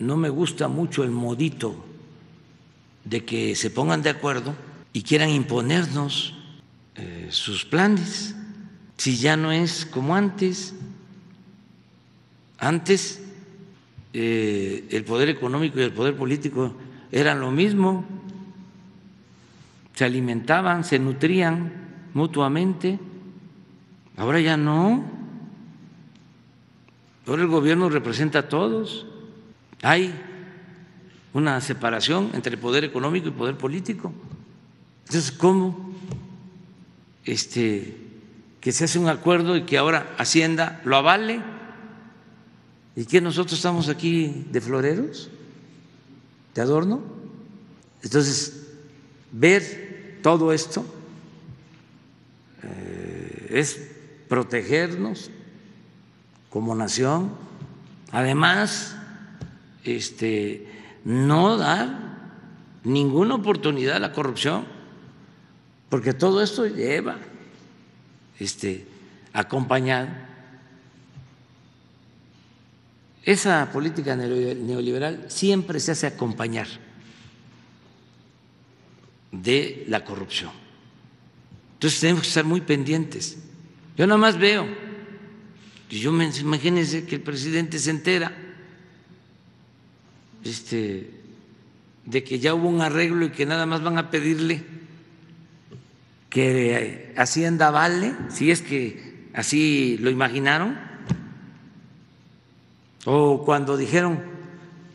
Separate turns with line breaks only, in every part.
no me gusta mucho el modito de que se pongan de acuerdo y quieran imponernos eh, sus planes, si ya no es como antes. Antes eh, el poder económico y el poder político eran lo mismo, se alimentaban, se nutrían mutuamente, ahora ya no. Ahora el gobierno representa a todos. Hay una separación entre poder económico y poder político. Entonces, ¿cómo este, que se hace un acuerdo y que ahora Hacienda lo avale? ¿Y que nosotros estamos aquí de floreros? ¿De adorno? Entonces, ver todo esto eh, es protegernos como nación, además, este, no dar ninguna oportunidad a la corrupción, porque todo esto lleva este, acompañado esa política neoliberal siempre se hace acompañar de la corrupción. Entonces tenemos que estar muy pendientes. Yo nada más veo, yo me imagínense que el presidente se entera este, de que ya hubo un arreglo y que nada más van a pedirle que Hacienda vale, si es que así lo imaginaron, o cuando dijeron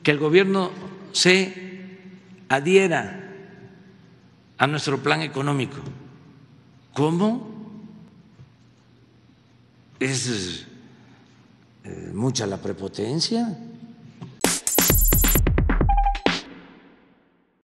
que el gobierno se adhiera a nuestro plan económico. ¿Cómo? Es eh, mucha la prepotencia.